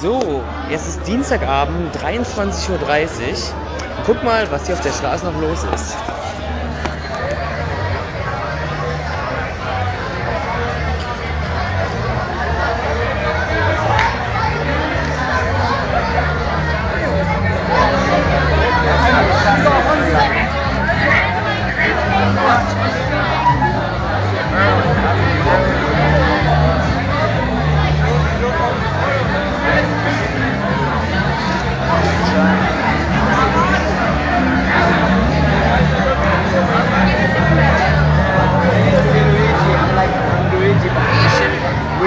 So, jetzt ist Dienstagabend, 23.30 Uhr. Guck mal, was hier auf der Straße noch los ist.